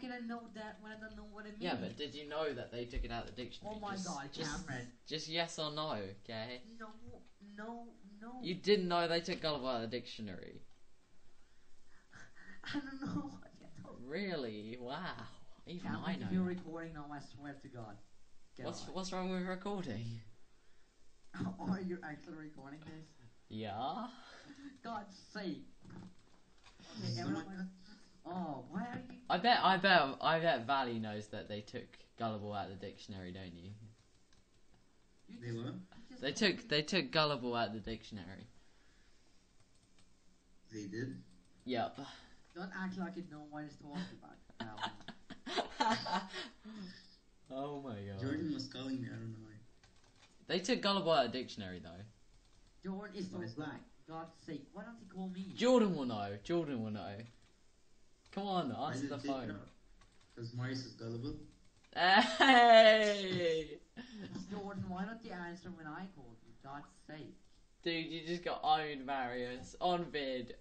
can I know that when I don't know what it means? Yeah, but did you know that they took it out of the dictionary? Oh my just, god, just, Cameron. Just yes or no, okay? No, no, no. You didn't know they took gullible out of the dictionary. I don't know what you're talking Really? Wow. Even Cameron, I if know. you're recording now, I swear to God. Get What's what's wrong with recording? Oh, are you actually recording this? Yeah. God's sake. Okay, everyone. much- Oh, why are you? I bet I bet I bet Valley knows that they took gullible out of the dictionary, don't you? you They were? They took they took gullible out of the dictionary. They did? Yep. Don't act like you know what he's talking about. Now. oh my god. Jordan was calling me, I don't know why. They took gullible out of the dictionary though. Jordan is so What is that? black. God's sake, why don't he call me? Jordan will know. Jordan will know. Come on, Why answer the they phone. out? Because Marius is gullible? Hey! Jordan, why don't you answer when I called you? God's sake. Dude, you just got owned, Marius. On vid.